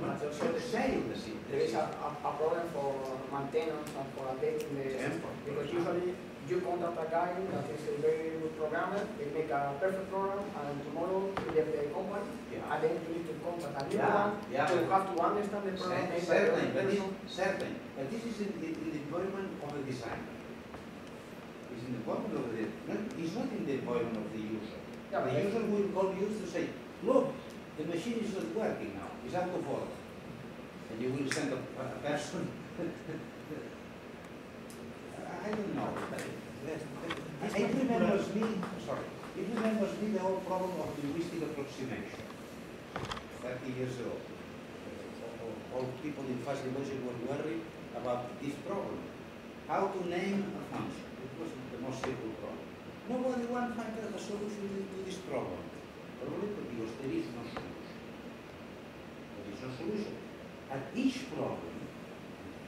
but also the same. there is a, a, a problem for maintenance and for updating the system. Because usually you contact a guy that is a very good programmer, they make a perfect program, and tomorrow you leave the company, Yeah. and then you need to contact a new Yeah, one, yeah, so you have to understand the program, Cer- make a Certainly, but this, certainly, but this is in, in, in the environment of the designer. It's in the environment of the, not, it's not in the environment of the user. Yeah, The user will call you to say, machine is not working now, it's out of order. And you will send a, a person. I don't know. It remembers me, sorry, it remembers me the whole problem of linguistic approximation. Thirty years ago. Uh, all- All people in fuzzy logic were worried about this problem. How to name a function. It was the most simple problem. Nobody to find a solution to to this problem. Probably because there is no solution. No solution. And each problem,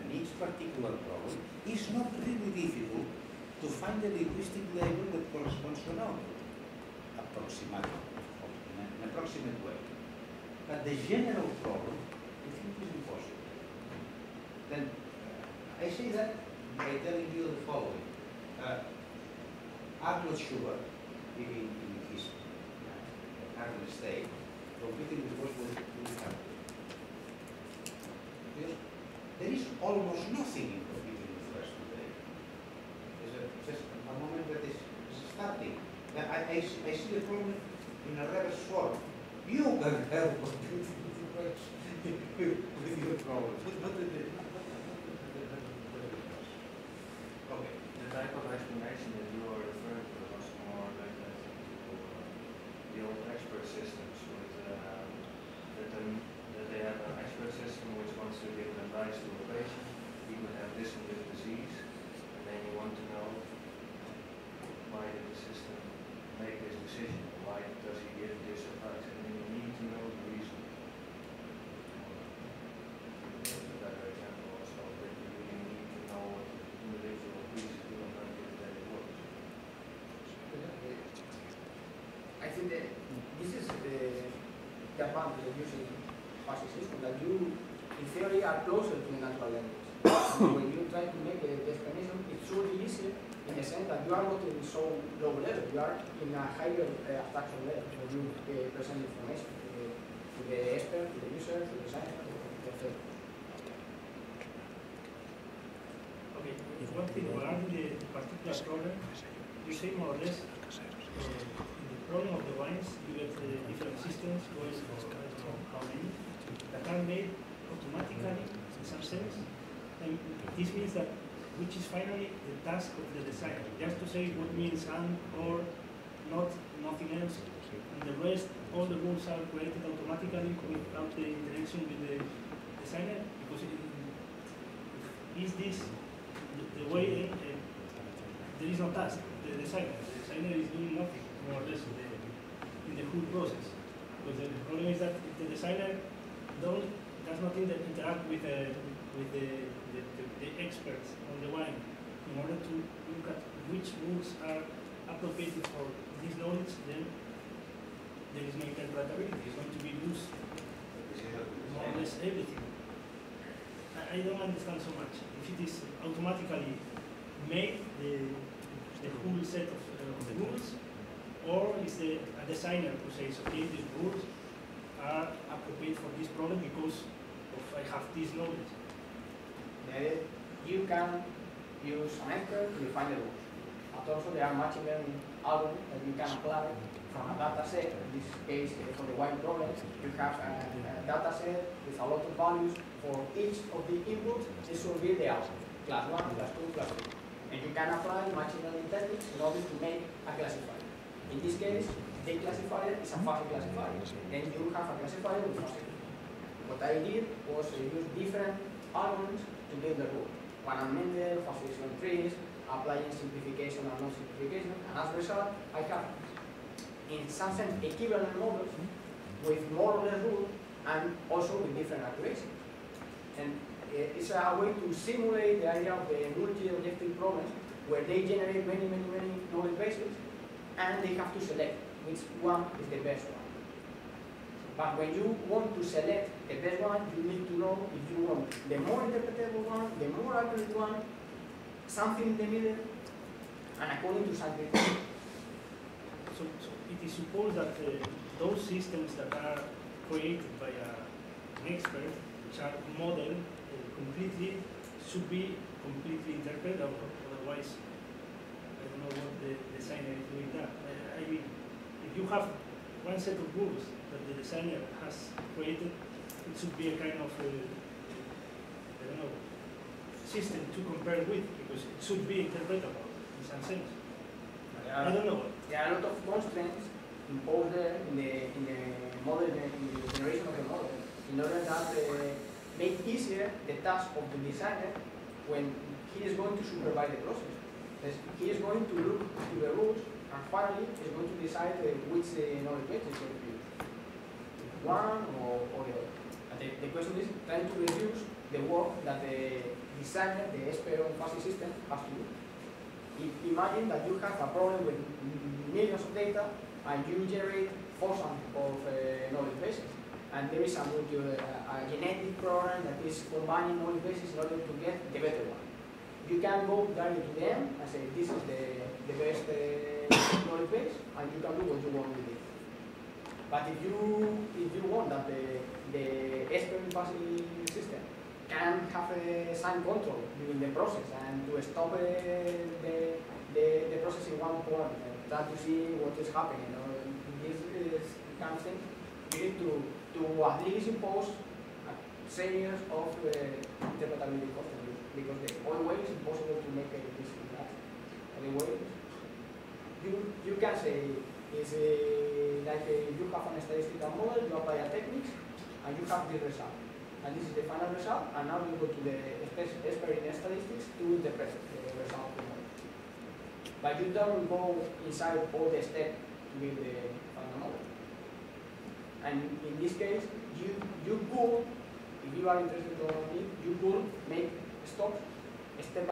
and each particular problem, is not really difficult to find a linguistic label that corresponds to an output. Approximate, in an approximate way. But the general problem, I think is impossible. Then, uh, I say that by telling you the following. Uh, not sure, living in his uh, current state, competing with will will happen. There is almost nothing in computing Flash today. There's a, just a moment that is starting. I, I, see, I see the problem in a reverse form. You can help computing with Flash with your problems. Okay. The type of explanation that you are referring to was more like I uh, the old expert systems with uh, that they have an expert system which wants to give advice to a patient. He would have this and this disease, and then you want to know why did the system make this decision? Why does he give this advice? And then you need to know the reason. That's example also that you need to know the individual pieces do and not that it. I think that this is the, the advantage of using that you, in theory, are closer to the natural language. When you try to make the, the explanation, it's really easier in the sense that you are not in so low level, you are in a higher uh, abstraction level when you uh, present information to the, to the expert, to the user, to the the third. Okay, if one thing regarding the particular problem, you say more or less, uh, in the problem of the wines, you get uh, different systems, going for I don't know how many, that are made automatically in some sense. And this means that which is finally the task of the designer, just to say what means and or not, nothing else. And the rest, all the rules are created automatically without the interaction with the designer, because it, is this the, the way uh, there is no task. The designer, the designer is doing nothing more or less in the, in the whole process. Because the, problem is that if the designer don't does not inter interact with the with the, the, the, the experts on the wine in order to look at which rules are appropriate for this knowledge, then there is no interpretability. It's going to be loose This is a more or less everything. I, I don't understand so much. If it is automatically made, the, the whole set of, uh, rules, or is the a designer who says, okay, these rules are appropriate for this problem because of I have this knowledge. Uh, you can use an expert to define the rules. But also there are machine learning algorithms that you can apply from a data set. In this case, uh, for the wine problem, you have a, a data set with a lot of values. For each of the inputs, this will be the output, class 1, class 2, class 3. And you can apply machine learning techniques in order to make a classifier. In this case, the classifier is a fuzzy classifier. Then you have a classifier with fuzzy. What I did was uh, use different algorithms to build the. Wang and Mendel, facilitation trees, applying simplification and non-simplification, and as a result, I have, in some sense, equivalent models with more or less rules and also with different accuracy. And uh, it's a way to simulate the idea of the multi-objective problems where they generate many, many, many knowledge bases and they have to select which one is the best one. But when you want to select the best one, you need to know if you want the more interpretable one, the more accurate one, something in the middle, and according to some. So, so it is supposed that uh, those systems that are created by a, an expert, which are modeled uh, completely, should be completely interpretable. otherwise, I don't know what the designer is doing that. I mean, if you have one set of rules that the designer has created, it should be a kind of, uh, I don't know, system to compare with, because it should be interpretable in some sense. I don't know. There are a lot of constraints imposed there in the, in the model, in the generation of the model, in order that uh, make easier the task of the designer when he is going to supervise the process. He is going to look to the rules and finally is going to decide uh, which uh, knowledge base is going to use. One or, or the other. And the, the question is trying to reduce the work that the designer, the expert on fuzzy system, has to do. I- Imagine that you have a problem with millions of data and you generate thousands of uh, knowledge bases. And there is a, multi, uh, a genetic program that is combining knowledge bases in order to get the better one. You can go directly to them and say, this is the, the best uh, base, and you can do what you want with it. But if you, if you want that the, the expert system can have uh, some control during the process and to stop uh, the, the, the process in one point and try to see what is happening or this is kind of thing, you need to, to at least impose a series of uh, interpretability constraints because the only way is impossible to make a decision that. Anyway, you, you can say is uh, like uh, you have a statistical model, you apply a technique, and you have the result. And this is the final result, and now you go to the expe- expert in statistics to the result. But you don't go inside all the steps to build the final model. And in this case, you, you could, if you are interested in it, you could make esto, este